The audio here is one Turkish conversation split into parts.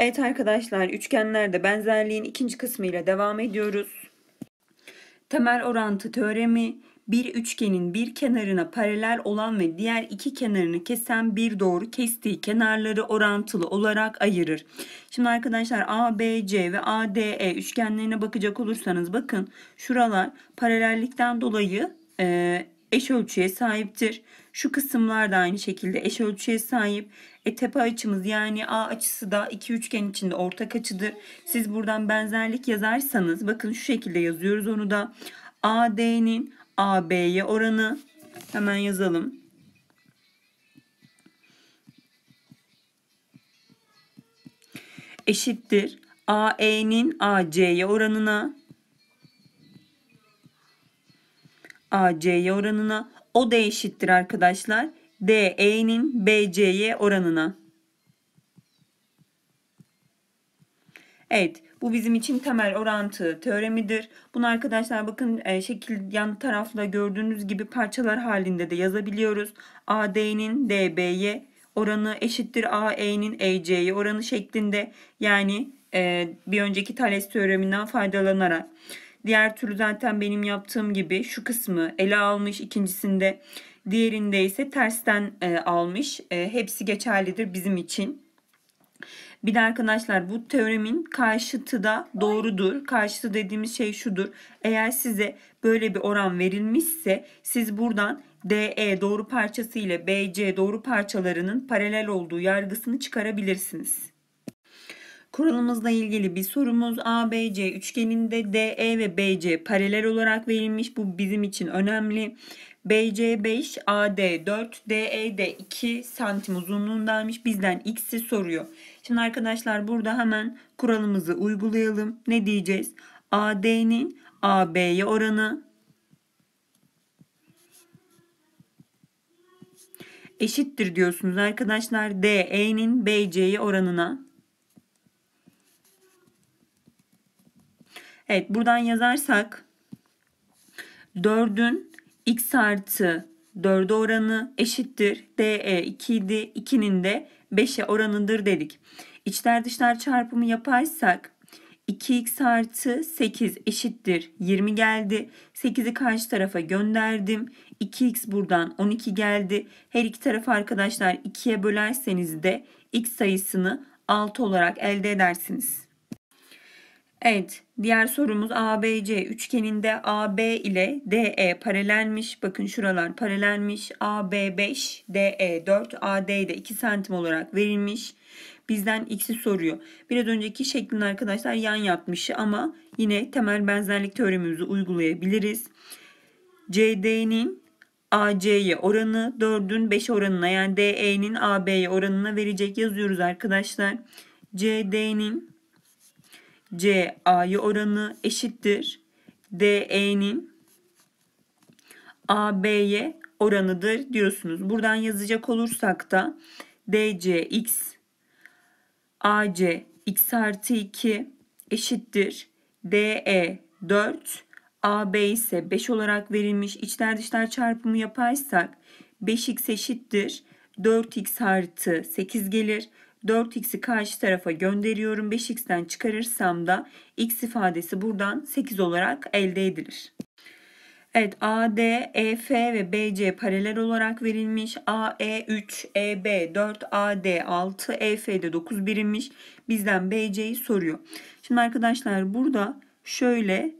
Evet arkadaşlar üçgenlerde benzerliğin ikinci kısmıyla devam ediyoruz. Temel orantı teoremi bir üçgenin bir kenarına paralel olan ve diğer iki kenarını kesen bir doğru kestiği kenarları orantılı olarak ayırır. Şimdi arkadaşlar ABC ve ADE üçgenlerine bakacak olursanız bakın şuralar paralellikten dolayı e, eş ölçüye sahiptir. Şu kısımlar da aynı şekilde eş ölçüye sahip. E tepe açımız yani A açısı da iki üçgen içinde ortak açıdır. Siz buradan benzerlik yazarsanız bakın şu şekilde yazıyoruz onu da. AD'nin AB'ye oranı hemen yazalım. Eşittir AE'nin AC'ye oranına AC'ye oranına o da eşittir arkadaşlar. DE'nin BC'ye oranına. Evet bu bizim için temel orantı teoremidir. Bunu arkadaşlar bakın e, şekil yan tarafta gördüğünüz gibi parçalar halinde de yazabiliyoruz. AD'nin DB'ye oranı eşittir AE'nin EC'ye oranı şeklinde yani e, bir önceki Thales teoreminden faydalanarak. Diğer türlü zaten benim yaptığım gibi şu kısmı ele almış ikincisinde. Diğerinde ise tersten e, almış. E, hepsi geçerlidir bizim için. Bir de arkadaşlar bu teoremin karşıtı da doğrudur. Karşıtı dediğimiz şey şudur. Eğer size böyle bir oran verilmişse siz buradan DE doğru parçası ile BC doğru parçalarının paralel olduğu yargısını çıkarabilirsiniz. Kuralımızla ilgili bir sorumuz ABC üçgeninde DE ve BC paralel olarak verilmiş. Bu bizim için önemli. BC 5, AD 4, DE de 2 santim uzunluğundaymış. Bizden x'i soruyor. Şimdi arkadaşlar burada hemen kuralımızı uygulayalım. Ne diyeceğiz? AD'nin AB'ye oranı eşittir diyorsunuz arkadaşlar. DE'nin BC'ye oranına. Evet buradan yazarsak 4'ün x artı 4'e oranı eşittir. DE 2 idi. 2'nin de 5'e oranıdır dedik. İçler dışlar çarpımı yaparsak 2x artı 8 eşittir 20 geldi. 8'i karşı tarafa gönderdim. 2x buradan 12 geldi. Her iki tarafı arkadaşlar 2'ye bölerseniz de x sayısını 6 olarak elde edersiniz. Evet, diğer sorumuz ABC üçgeninde AB ile DE paralelmiş. Bakın şuralar paralelmiş. AB 5, DE 4, AD de 2 santim olarak verilmiş. Bizden x'i soruyor. Biraz önceki şeklin arkadaşlar yan yapmış ama yine temel benzerlik teoremimizi uygulayabiliriz. CD'nin AC'ye oranı 4'ün 5 oranına yani DE'nin AB'ye oranına verecek yazıyoruz arkadaşlar. CD'nin CA'yı oranı eşittir. DE'nin AB'ye oranıdır diyorsunuz. Buradan yazacak olursak da DC x AC x artı 2 eşittir. DE 4 AB ise 5 olarak verilmiş. İçler dışlar çarpımı yaparsak 5x eşittir. 4x artı 8 gelir. 4x'i karşı tarafa gönderiyorum. 5x'ten çıkarırsam da x ifadesi buradan 8 olarak elde edilir. Evet AD, EF ve BC paralel olarak verilmiş. AE 3, EB 4, AD 6, EF'de 9 birimmiş. Bizden BC'yi soruyor. Şimdi arkadaşlar burada şöyle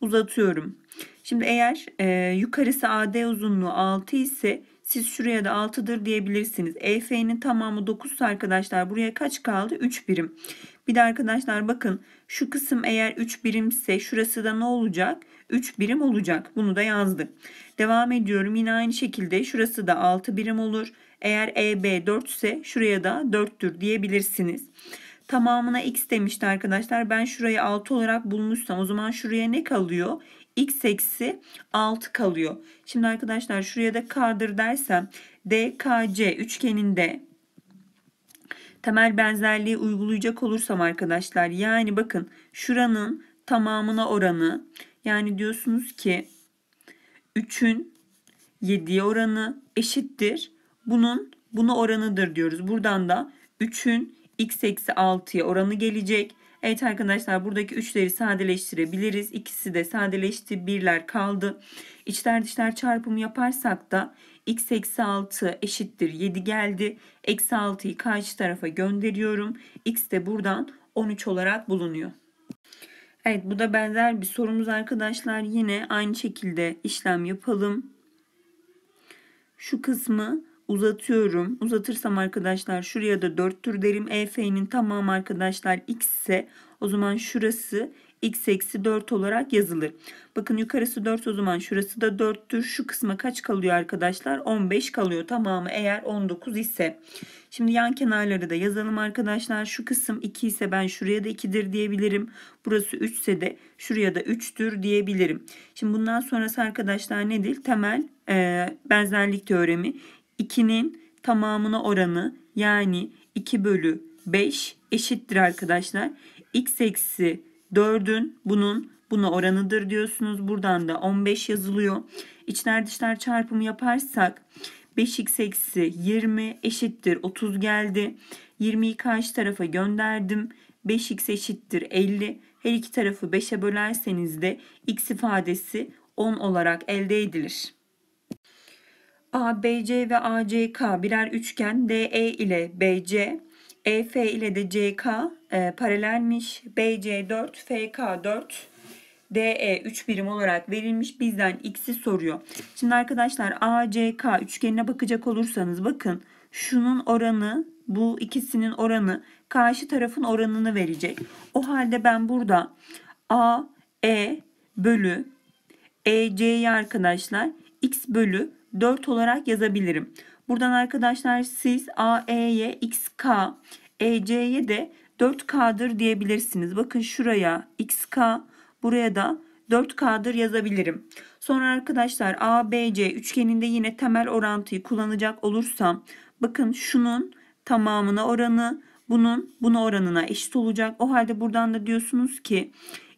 uzatıyorum. Şimdi eğer e, yukarısı AD uzunluğu 6 ise siz şuraya da 6'dır diyebilirsiniz. EF'nin tamamı 9 arkadaşlar. Buraya kaç kaldı? 3 birim. Bir de arkadaşlar bakın şu kısım eğer 3 birimse şurası da ne olacak? 3 birim olacak. Bunu da yazdık. Devam ediyorum. Yine aynı şekilde şurası da 6 birim olur. Eğer EB 4 ise şuraya da 4'tür diyebilirsiniz. Tamamına x demişti arkadaşlar. Ben şurayı 6 olarak bulmuşsam o zaman şuraya ne kalıyor? x eksi 6 kalıyor. Şimdi arkadaşlar şuraya da k'dır dersem DKC üçgeninde temel benzerliği uygulayacak olursam arkadaşlar yani bakın şuranın tamamına oranı yani diyorsunuz ki 3'ün 7'ye oranı eşittir. Bunun buna oranıdır diyoruz. Buradan da 3'ün x eksi 6'ya oranı gelecek. Evet arkadaşlar buradaki üçleri sadeleştirebiliriz. İkisi de sadeleşti. Birler kaldı. İçler dışlar çarpımı yaparsak da x eksi 6 eşittir 7 geldi. Eksi 6'yı karşı tarafa gönderiyorum. x de buradan 13 olarak bulunuyor. Evet bu da benzer bir sorumuz arkadaşlar. Yine aynı şekilde işlem yapalım. Şu kısmı uzatıyorum. Uzatırsam arkadaşlar şuraya da 4'tür derim. EF'nin tamamı arkadaşlar x ise o zaman şurası x eksi 4 olarak yazılır. Bakın yukarısı 4 o zaman şurası da 4'tür. Şu kısma kaç kalıyor arkadaşlar? 15 kalıyor tamamı eğer 19 ise. Şimdi yan kenarları da yazalım arkadaşlar. Şu kısım 2 ise ben şuraya da 2'dir diyebilirim. Burası 3 ise de şuraya da 3'tür diyebilirim. Şimdi bundan sonrası arkadaşlar nedir? Temel e, benzerlik teoremi. 2'nin tamamına oranı yani 2 bölü 5 eşittir arkadaşlar. x eksi 4'ün bunun buna oranıdır diyorsunuz. Buradan da 15 yazılıyor. İçler dışlar çarpımı yaparsak 5x eksi 20 eşittir 30 geldi. 20'yi karşı tarafa gönderdim. 5x eşittir 50. Her iki tarafı 5'e bölerseniz de x ifadesi 10 olarak elde edilir. ABC ve ACK birer üçgen DE ile BC, EF ile de CK e, paralelmiş. BC 4, FK 4, DE 3 birim olarak verilmiş. Bizden x'i soruyor. Şimdi arkadaşlar ACK üçgenine bakacak olursanız bakın şunun oranı bu ikisinin oranı karşı tarafın oranını verecek. O halde ben burada A, E bölü EC'yi arkadaşlar x bölü 4 olarak yazabilirim. Buradan arkadaşlar siz AE'ye xk, EC'ye de 4K'dır diyebilirsiniz. Bakın şuraya xk, buraya da 4K'dır yazabilirim. Sonra arkadaşlar ABC üçgeninde yine temel orantıyı kullanacak olursam bakın şunun tamamına oranı bunun buna oranına eşit olacak. O halde buradan da diyorsunuz ki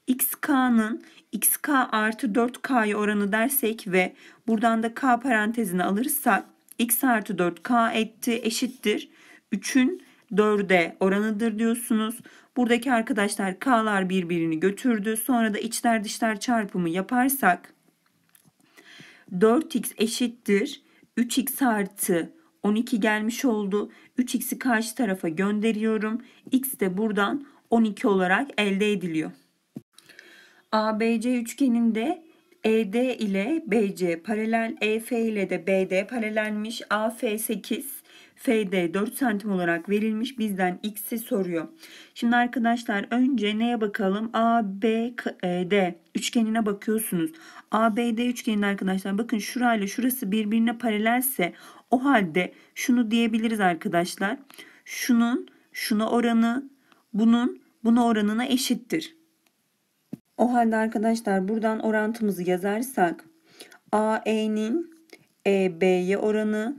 xk'nın xk artı 4k'ya oranı dersek ve buradan da k parantezini alırsak x artı 4k etti eşittir. 3'ün 4'e oranıdır diyorsunuz. Buradaki arkadaşlar k'lar birbirini götürdü. Sonra da içler dışlar çarpımı yaparsak 4x eşittir. 3x artı 12 gelmiş oldu. 3x'i karşı tarafa gönderiyorum. x de buradan 12 olarak elde ediliyor. ABC üçgeninde ED ile BC paralel, EF ile de BD paralelmiş. AF 8, FD 4 santim olarak verilmiş. Bizden X'i soruyor. Şimdi arkadaşlar önce neye bakalım? ABD üçgenine bakıyorsunuz. ABD üçgeninde arkadaşlar bakın şurayla şurası birbirine paralelse o halde şunu diyebiliriz arkadaşlar. Şunun şuna oranı bunun buna oranına eşittir. O halde arkadaşlar buradan orantımızı yazarsak AE'nin EB'ye oranı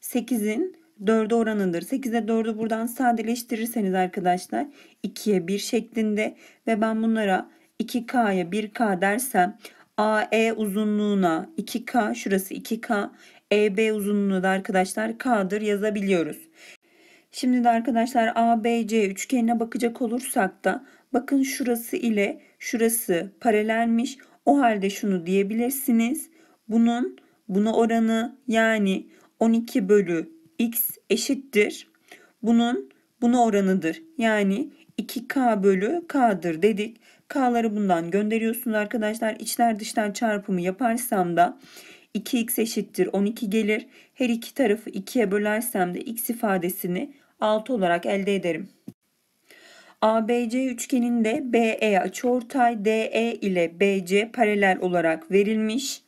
8'in 4'e oranıdır. 8'e 4'ü buradan sadeleştirirseniz arkadaşlar 2'ye 1 şeklinde ve ben bunlara 2K'ya 1K dersem AE uzunluğuna 2K şurası 2K EB uzunluğu da arkadaşlar K'dır yazabiliyoruz. Şimdi de arkadaşlar ABC üçgenine bakacak olursak da bakın şurası ile şurası paralelmiş. O halde şunu diyebilirsiniz. Bunun buna oranı yani 12 bölü x eşittir. Bunun buna oranıdır. Yani 2k bölü k'dır dedik. K'ları bundan gönderiyorsunuz arkadaşlar. İçler dışlar çarpımı yaparsam da 2x eşittir 12 gelir. Her iki tarafı 2'ye bölersem de x ifadesini 6 olarak elde ederim. ABC üçgeninde BE açıortay DE ile BC paralel olarak verilmiş.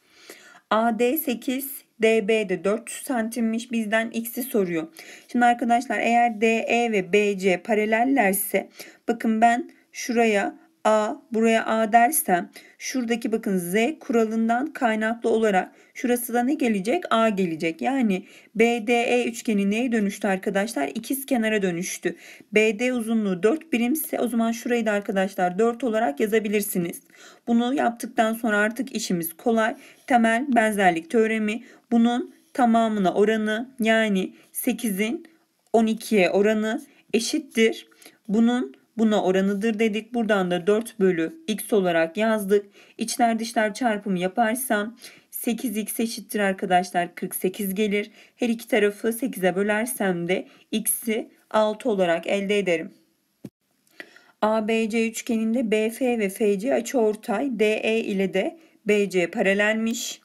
AD 8, DB de 400 santimmiş. Bizden x'i soruyor. Şimdi arkadaşlar eğer DE ve BC paralellerse bakın ben şuraya A buraya A dersem şuradaki bakın Z kuralından kaynaklı olarak şurası da ne gelecek? A gelecek. Yani BDE üçgeni neye dönüştü arkadaşlar? İkiz kenara dönüştü. BD uzunluğu 4 birimse o zaman şurayı da arkadaşlar 4 olarak yazabilirsiniz. Bunu yaptıktan sonra artık işimiz kolay. Temel benzerlik teoremi bunun tamamına oranı yani 8'in 12'ye oranı eşittir. Bunun buna oranıdır dedik. Buradan da 4 bölü x olarak yazdık. İçler dışlar çarpımı yaparsam 8x eşittir arkadaşlar 48 gelir. Her iki tarafı 8'e bölersem de x'i 6 olarak elde ederim. ABC üçgeninde BF ve FC açıortay DE ile de BC paralelmiş.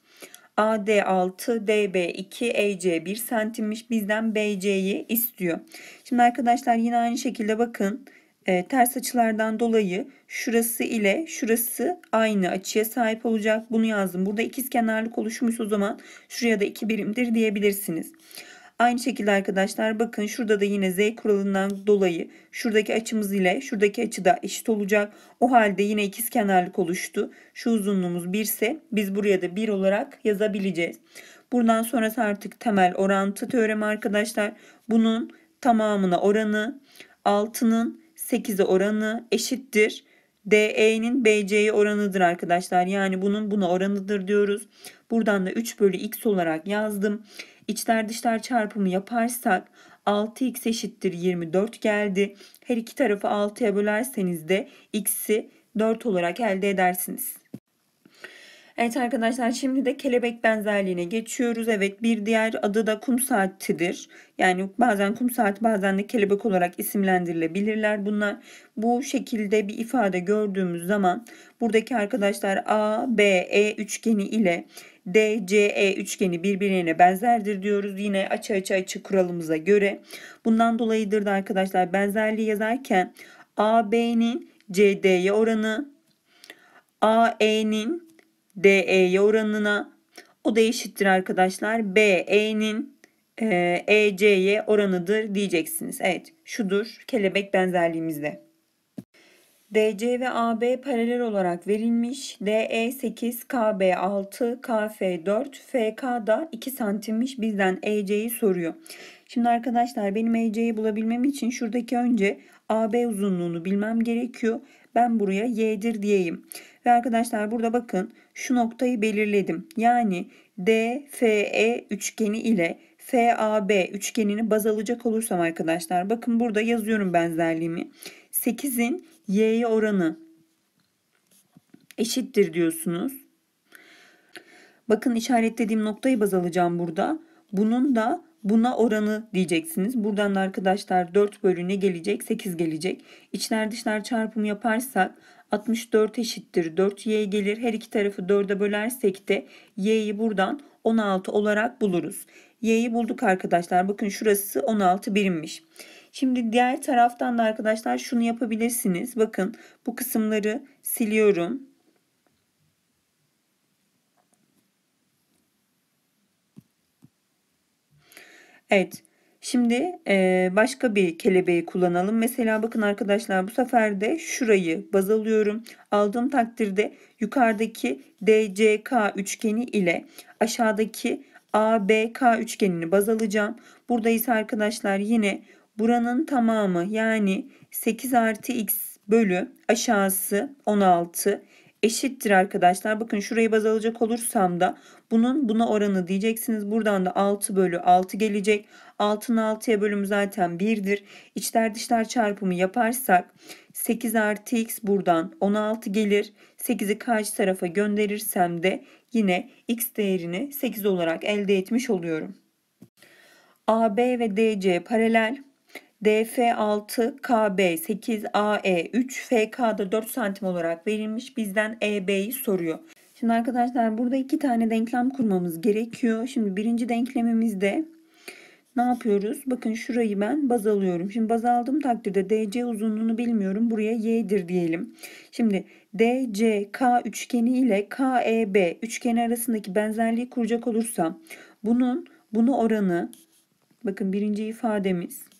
AD 6, DB 2, EC 1 santimmiş. Bizden BC'yi istiyor. Şimdi arkadaşlar yine aynı şekilde bakın e, ters açılardan dolayı şurası ile şurası aynı açıya sahip olacak. Bunu yazdım. Burada ikiz kenarlık oluşmuş o zaman şuraya da 2 birimdir diyebilirsiniz. Aynı şekilde arkadaşlar bakın şurada da yine z kuralından dolayı şuradaki açımız ile şuradaki açı da eşit olacak. O halde yine ikiz kenarlık oluştu. Şu uzunluğumuz 1 ise biz buraya da 1 olarak yazabileceğiz. Buradan sonrası artık temel orantı teoremi arkadaşlar. Bunun tamamına oranı 6'nın 8'e oranı eşittir. DE'nin BC'ye oranıdır arkadaşlar. Yani bunun buna oranıdır diyoruz. Buradan da 3 bölü x olarak yazdım. İçler dışlar çarpımı yaparsak 6x eşittir 24 geldi. Her iki tarafı 6'ya bölerseniz de x'i 4 olarak elde edersiniz. Evet arkadaşlar şimdi de kelebek benzerliğine geçiyoruz. Evet bir diğer adı da kum saatidir. Yani bazen kum saat bazen de kelebek olarak isimlendirilebilirler. Bunlar bu şekilde bir ifade gördüğümüz zaman buradaki arkadaşlar A, B, E üçgeni ile DCE üçgeni birbirine benzerdir diyoruz. Yine açı açı açı kuralımıza göre. Bundan dolayıdır da arkadaşlar benzerliği yazarken AB'nin CD'ye oranı AE'nin DE'ye oranına o da eşittir arkadaşlar. BE'nin e, EC'ye oranıdır diyeceksiniz. Evet şudur kelebek benzerliğimizde. DC ve AB paralel olarak verilmiş. DE 8, KB 6, KF 4, FK da 2 santimmiş. Bizden EC'yi soruyor. Şimdi arkadaşlar benim EC'yi bulabilmem için şuradaki önce AB uzunluğunu bilmem gerekiyor. Ben buraya Y'dir diyeyim. Ve arkadaşlar burada bakın şu noktayı belirledim. Yani DFE üçgeni ile FAB üçgenini baz alacak olursam arkadaşlar bakın burada yazıyorum benzerliğimi. 8'in y'ye oranı eşittir diyorsunuz. Bakın işaretlediğim noktayı baz alacağım burada. Bunun da buna oranı diyeceksiniz. Buradan da arkadaşlar 4 bölü ne gelecek? 8 gelecek. İçler dışlar çarpımı yaparsak 64 eşittir 4y gelir. Her iki tarafı 4'e bölersek de y'yi buradan 16 olarak buluruz. y'yi bulduk arkadaşlar. Bakın şurası 16 birimmiş. Şimdi diğer taraftan da arkadaşlar şunu yapabilirsiniz. Bakın bu kısımları siliyorum. Evet. Şimdi e, başka bir kelebeği kullanalım. Mesela bakın arkadaşlar bu sefer de şurayı baz alıyorum. Aldığım takdirde yukarıdaki DCK üçgeni ile aşağıdaki ABK üçgenini baz alacağım. Burada ise arkadaşlar yine buranın tamamı yani 8 artı x bölü aşağısı 16 eşittir arkadaşlar. Bakın şurayı baz alacak olursam da bunun buna oranı diyeceksiniz. Buradan da 6 bölü 6 gelecek. 6'nın 6'ya bölümü zaten 1'dir. İçler dışlar çarpımı yaparsak 8 artı x buradan 16 gelir. 8'i karşı tarafa gönderirsem de yine x değerini 8 olarak elde etmiş oluyorum. AB ve DC paralel. DF6, KB 8, AE 3, FK'da 4 santim olarak verilmiş. Bizden EB'yi soruyor. Şimdi arkadaşlar burada iki tane denklem kurmamız gerekiyor. Şimdi birinci denklemimizde ne yapıyoruz? Bakın şurayı ben baz alıyorum. Şimdi baz aldığım takdirde DC uzunluğunu bilmiyorum. Buraya y'dir diyelim. Şimdi DCK üçgeni ile KEB üçgeni arasındaki benzerliği kuracak olursam bunun bunu oranı bakın birinci ifademiz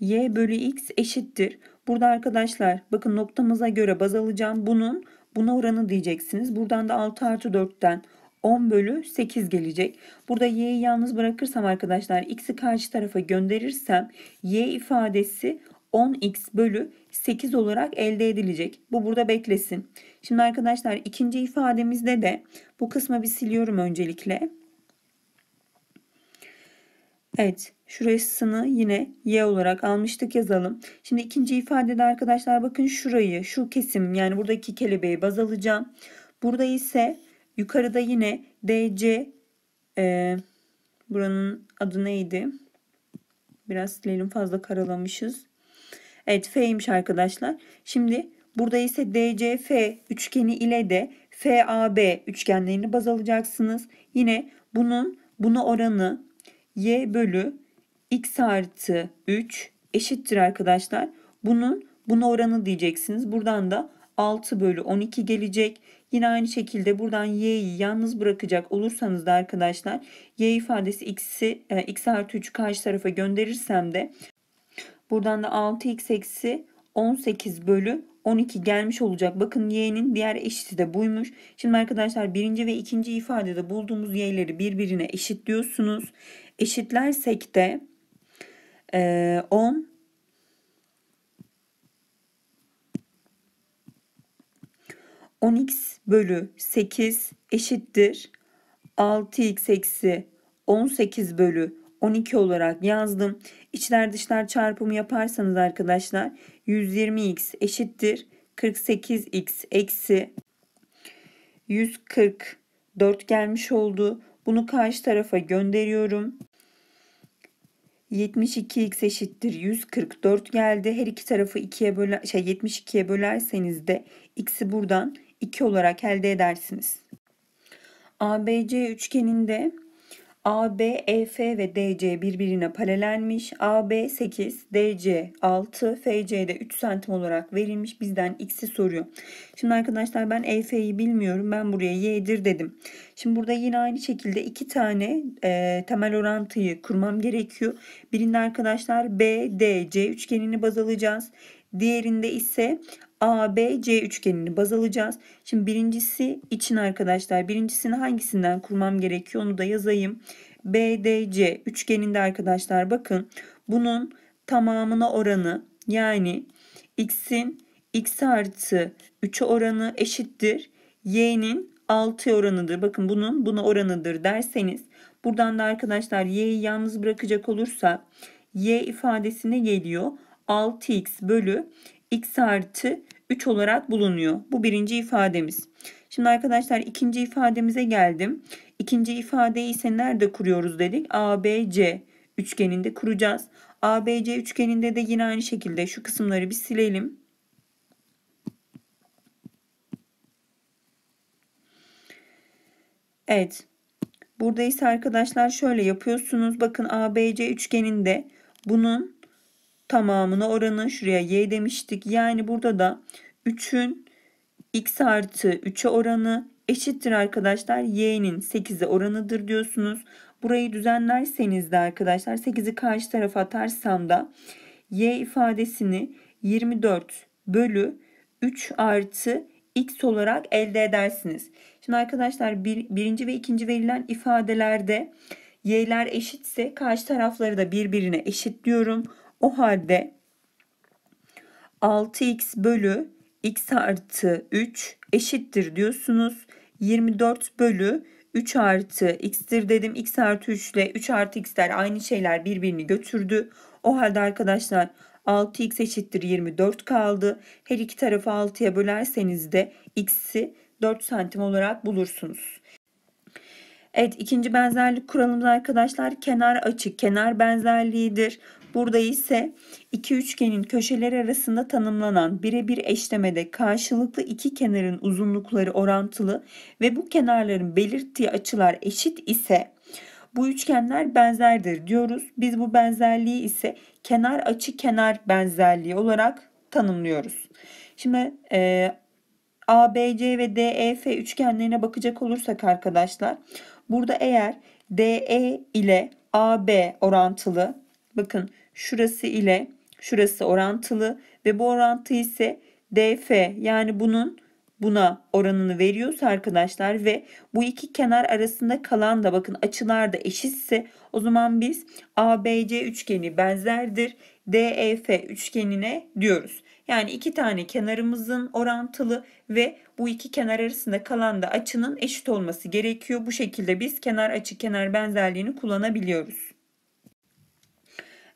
y bölü x eşittir. Burada arkadaşlar bakın noktamıza göre baz alacağım. Bunun buna oranı diyeceksiniz. Buradan da 6 artı 4'ten 10 bölü 8 gelecek. Burada y'yi yalnız bırakırsam arkadaşlar x'i karşı tarafa gönderirsem y ifadesi 10x bölü 8 olarak elde edilecek. Bu burada beklesin. Şimdi arkadaşlar ikinci ifademizde de bu kısmı bir siliyorum öncelikle. Evet, şurasını yine y olarak almıştık yazalım. Şimdi ikinci ifadede arkadaşlar bakın şurayı, şu kesim yani buradaki kelebeği baz alacağım. Burada ise yukarıda yine DC e, buranın adı neydi? Biraz silelim fazla karalamışız. Evet F'ymiş arkadaşlar. Şimdi burada ise DCF üçgeni ile de FAB üçgenlerini baz alacaksınız. Yine bunun buna oranı y bölü x artı 3 eşittir arkadaşlar. Bunun buna oranı diyeceksiniz. Buradan da 6 bölü 12 gelecek. Yine aynı şekilde buradan y'yi yalnız bırakacak olursanız da arkadaşlar y ifadesi x'i e, x artı 3 karşı tarafa gönderirsem de buradan da 6x eksi 18 bölü 12 gelmiş olacak. Bakın y'nin diğer eşiti de buymuş. Şimdi arkadaşlar birinci ve ikinci ifadede bulduğumuz y'leri birbirine eşitliyorsunuz. Eşitlersek de e, 10 10x bölü 8 eşittir 6x eksi 18 bölü 12 olarak yazdım. İçler dışlar çarpımı yaparsanız arkadaşlar 120x eşittir 48x eksi 144 gelmiş oldu. Bunu karşı tarafa gönderiyorum. 72x eşittir 144 geldi. Her iki tarafı 2'ye böler şey 72'ye bölerseniz de x'i buradan 2 olarak elde edersiniz. ABC üçgeninde AB, EF ve DC birbirine paralelmiş. AB 8, DC 6, FC de 3 santim olarak verilmiş. Bizden x'i soruyor. Şimdi arkadaşlar ben EF'yi bilmiyorum. Ben buraya y'dir dedim. Şimdi burada yine aynı şekilde iki tane e, temel orantıyı kurmam gerekiyor. Birinde arkadaşlar BDC üçgenini baz alacağız. Diğerinde ise ABC üçgenini baz alacağız. Şimdi birincisi için arkadaşlar birincisini hangisinden kurmam gerekiyor onu da yazayım. BDC üçgeninde arkadaşlar bakın bunun tamamına oranı yani x'in x artı 3'e oranı eşittir. y'nin 6 oranıdır. Bakın bunun buna oranıdır derseniz buradan da arkadaşlar y'yi yalnız bırakacak olursa y ifadesine geliyor. 6x bölü x artı 3 olarak bulunuyor. Bu birinci ifademiz. Şimdi arkadaşlar ikinci ifademize geldim. İkinci ifadeyi ise nerede kuruyoruz dedik? ABC üçgeninde kuracağız. ABC üçgeninde de yine aynı şekilde şu kısımları bir silelim. Evet. Burada ise arkadaşlar şöyle yapıyorsunuz. Bakın ABC üçgeninde bunun tamamına oranı şuraya y demiştik. Yani burada da 3'ün x artı 3'e oranı eşittir arkadaşlar. y'nin 8'e oranıdır diyorsunuz. Burayı düzenlerseniz de arkadaşlar 8'i karşı tarafa atarsam da y ifadesini 24 bölü 3 artı x olarak elde edersiniz. Şimdi arkadaşlar bir, birinci ve ikinci verilen ifadelerde y'ler eşitse karşı tarafları da birbirine eşitliyorum. O halde 6x bölü x artı 3 eşittir diyorsunuz. 24 bölü 3 artı x'tir dedim. x artı 3 ile 3 artı x'ler aynı şeyler birbirini götürdü. O halde arkadaşlar 6x eşittir 24 kaldı. Her iki tarafı 6'ya bölerseniz de x'i 4 santim olarak bulursunuz. Evet ikinci benzerlik kuralımız arkadaşlar kenar açı kenar benzerliğidir. Burada ise iki üçgenin köşeleri arasında tanımlanan birebir eşlemede karşılıklı iki kenarın uzunlukları orantılı ve bu kenarların belirttiği açılar eşit ise bu üçgenler benzerdir diyoruz. Biz bu benzerliği ise kenar açı kenar benzerliği olarak tanımlıyoruz. Şimdi e, ABC ve DEF üçgenlerine bakacak olursak arkadaşlar burada eğer DE ile AB orantılı bakın şurası ile şurası orantılı ve bu orantı ise DF yani bunun buna oranını veriyorsa arkadaşlar ve bu iki kenar arasında kalan da bakın açılar da eşitse o zaman biz ABC üçgeni benzerdir DEF üçgenine diyoruz. Yani iki tane kenarımızın orantılı ve bu iki kenar arasında kalan da açının eşit olması gerekiyor. Bu şekilde biz kenar açı kenar benzerliğini kullanabiliyoruz.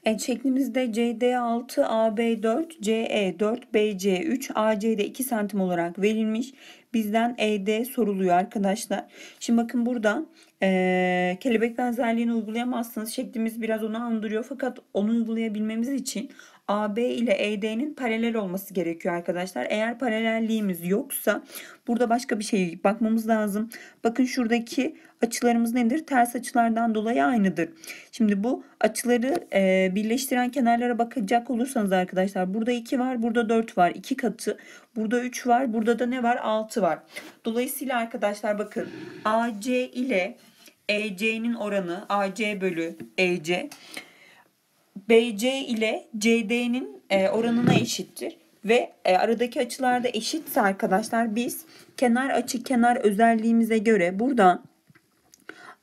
Evet, şeklimizde CD6, AB4, CE4, BC3, AC'de 2 santim olarak verilmiş. Bizden ED soruluyor arkadaşlar. Şimdi bakın burada eee, kelebek benzerliğini uygulayamazsınız. Şeklimiz biraz onu andırıyor. Fakat onu uygulayabilmemiz için AB ile ED'nin paralel olması gerekiyor arkadaşlar. Eğer paralelliğimiz yoksa burada başka bir şey bakmamız lazım. Bakın şuradaki açılarımız nedir? Ters açılardan dolayı aynıdır. Şimdi bu açıları e, birleştiren kenarlara bakacak olursanız arkadaşlar burada 2 var, burada 4 var. 2 katı. Burada 3 var, burada da ne var? 6 var. Dolayısıyla arkadaşlar bakın AC ile EC'nin oranı AC bölü EC BC ile CD'nin e, oranına eşittir. Ve e, aradaki açılar da eşitse arkadaşlar biz kenar açı kenar özelliğimize göre buradan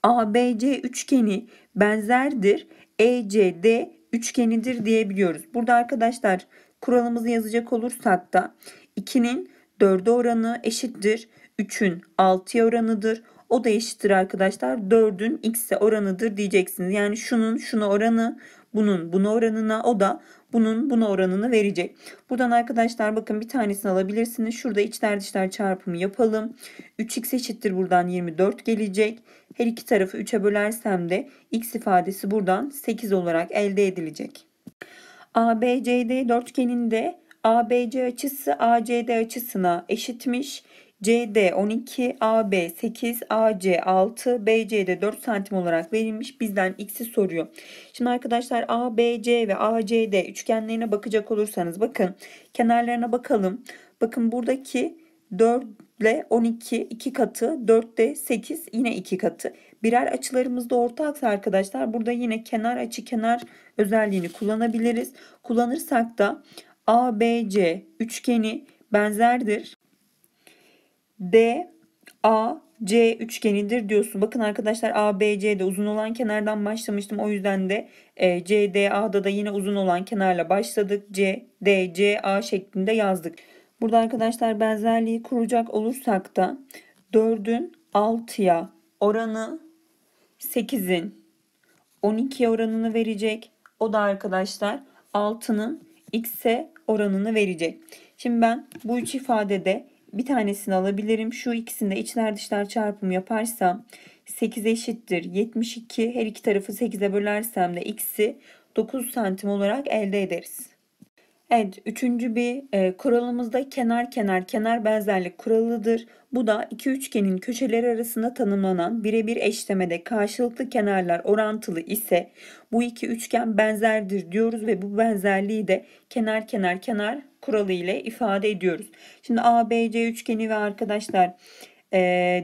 ABC üçgeni benzerdir. ECD üçgenidir diyebiliyoruz. Burada arkadaşlar kuralımızı yazacak olursak da 2'nin 4'e oranı eşittir. 3'ün 6'ya oranıdır. O da eşittir arkadaşlar. 4'ün x'e oranıdır diyeceksiniz. Yani şunun şuna oranı, bunun buna oranına, o da bunun buna oranını verecek. Buradan arkadaşlar bakın bir tanesini alabilirsiniz. Şurada içler dışlar çarpımı yapalım. 3x eşittir buradan 24 gelecek. Her iki tarafı 3'e bölersem de x ifadesi buradan 8 olarak elde edilecek. ABCD dörtgeninde ABC açısı ACD açısına eşitmiş. CD 12, AB 8, AC 6, BC'de 4 santim olarak verilmiş. Bizden x'i soruyor. Şimdi arkadaşlar ABC ve ACD üçgenlerine bakacak olursanız bakın kenarlarına bakalım. Bakın buradaki 4 ile 12 2 katı, 4 de 8 yine 2 katı. Birer açılarımızda ortaksa arkadaşlar burada yine kenar açı kenar özelliğini kullanabiliriz. Kullanırsak da ABC üçgeni benzerdir. D A C üçgenidir diyorsun. Bakın arkadaşlar A B C'de uzun olan kenardan başlamıştım. O yüzden de e, C D A'da da yine uzun olan kenarla başladık. C D C A şeklinde yazdık. Burada arkadaşlar benzerliği kuracak olursak da 4'ün 6'ya oranı 8'in 12'ye oranını verecek. O da arkadaşlar 6'nın x'e oranını verecek. Şimdi ben bu üç ifadede bir tanesini alabilirim. Şu ikisinde içler dışlar çarpım yaparsam 8 eşittir 72. Her iki tarafı 8'e bölersem de x'i 9 santim olarak elde ederiz. Evet, üçüncü bir e, kuralımızda kenar kenar kenar benzerlik kuralıdır. Bu da iki üçgenin köşeleri arasında tanımlanan birebir eşlemede karşılıklı kenarlar orantılı ise bu iki üçgen benzerdir diyoruz ve bu benzerliği de kenar kenar kenar kuralı ile ifade ediyoruz. Şimdi ABC üçgeni ve arkadaşlar e,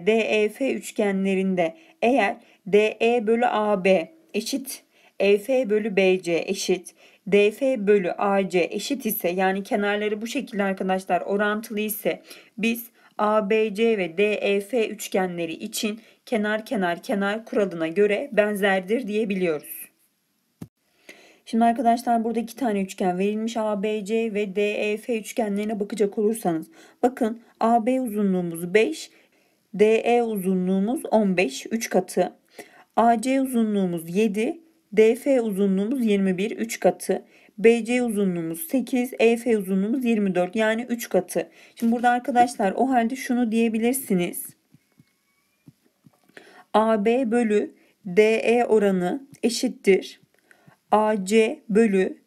DEF üçgenlerinde eğer DE bölü AB eşit EF bölü BC eşit DF bölü AC eşit ise yani kenarları bu şekilde arkadaşlar orantılı ise biz ABC ve DEF üçgenleri için kenar kenar kenar kuralına göre benzerdir diyebiliyoruz. Şimdi arkadaşlar burada iki tane üçgen verilmiş ABC ve DEF üçgenlerine bakacak olursanız bakın AB uzunluğumuz 5 DE uzunluğumuz 15 3 katı AC uzunluğumuz 7 DF uzunluğumuz 21 3 katı. BC uzunluğumuz 8, EF uzunluğumuz 24 yani 3 katı. Şimdi burada arkadaşlar o halde şunu diyebilirsiniz. AB bölü DE oranı eşittir. AC bölü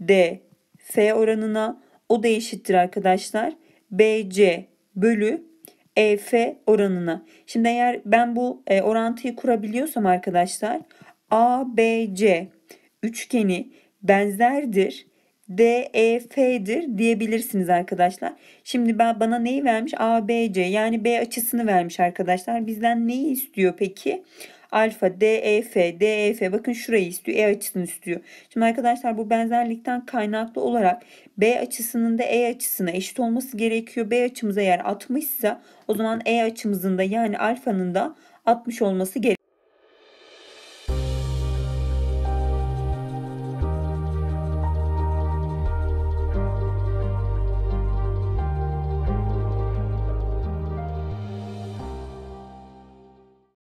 DF oranına o da eşittir arkadaşlar. BC bölü EF oranına. Şimdi eğer ben bu e, orantıyı kurabiliyorsam arkadaşlar ABC üçgeni benzerdir. DEF'dir diyebilirsiniz arkadaşlar. Şimdi ben bana neyi vermiş? ABC yani B açısını vermiş arkadaşlar. Bizden neyi istiyor peki? Alfa, DEF, DEF bakın şurayı istiyor. E açısını istiyor. Şimdi arkadaşlar bu benzerlikten kaynaklı olarak B açısının da E açısına eşit olması gerekiyor. B açımız eğer 60 ise o zaman E açımızın da yani alfanın da 60 olması gerekiyor.